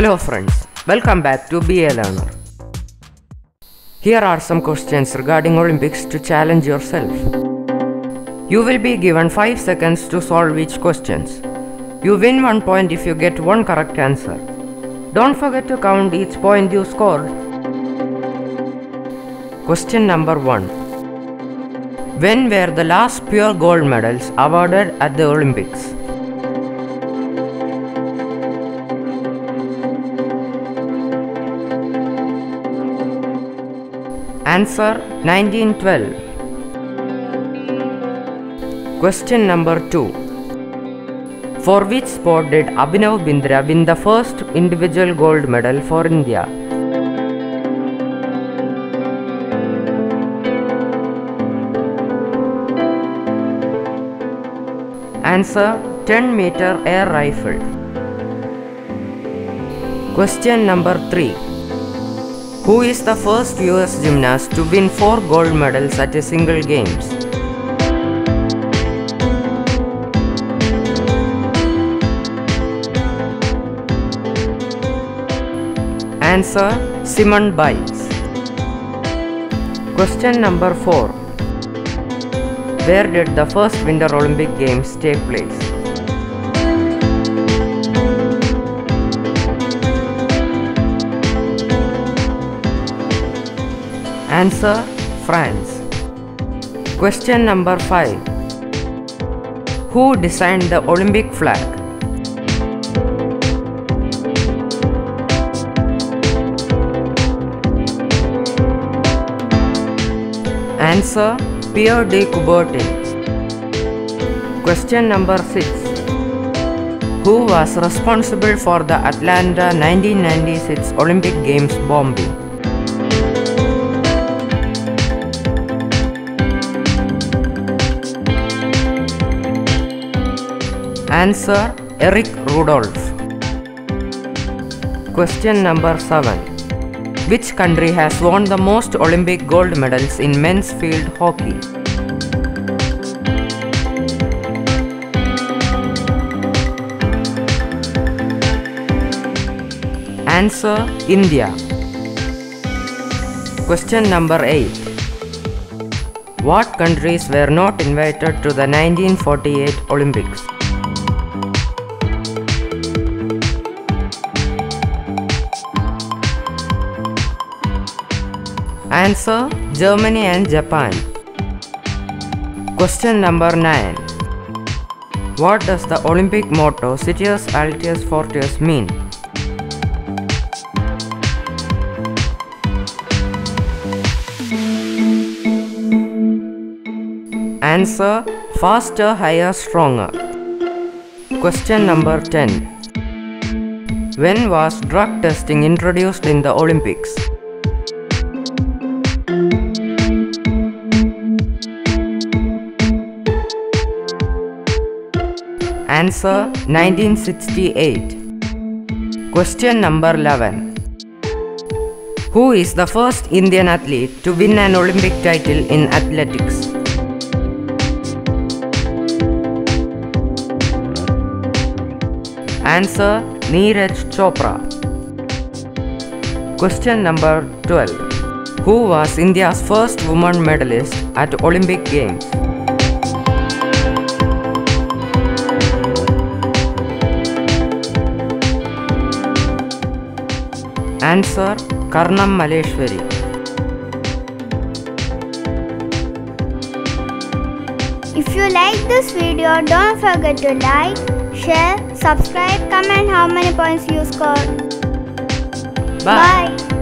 Hello friends, welcome back to Be a Learner. Here are some questions regarding Olympics to challenge yourself. You will be given 5 seconds to solve each questions. You win 1 point if you get one correct answer. Don't forget to count each point you scored. Question number 1. When were the last pure gold medals awarded at the Olympics? Answer 1912. Question number 2. For which sport did Abhinav Bindra win the first individual gold medal for India? Answer 10 meter air rifle. Question number 3. Who is the first US gymnast to win 4 gold medals at a single games? Answer Simone Biles. Question number 4. Where did the first Winter Olympic Games take place? Answer France. Question number 5. Who designed the Olympic flag? Answer Pierre de Coubertin. Question number 6. Who was responsible for the Atlanta 1996 Olympic Games bombing? Answer Eric Rudolph. Question number 7. Which country has won the most Olympic gold medals in men's field hockey? Answer India. Question number 8. What countries were not invited to the 1948 Olympics? Answer Germany and Japan. Question number 9. What does the Olympic motto Citius Altius Fortius mean? Answer Faster, higher, stronger. Question number 10. When was drug testing introduced in the Olympics? Answer 1968. Question number 11. Who is the first Indian athlete to win an Olympic title in athletics? Answer Neeraj Chopra. Question number 12. Who was India's first woman medalist at Olympic Games? Answer Karnam Malleswari. If you like this video, don't forget to like, share, subscribe, comment how many points you scored. Bye. Bye.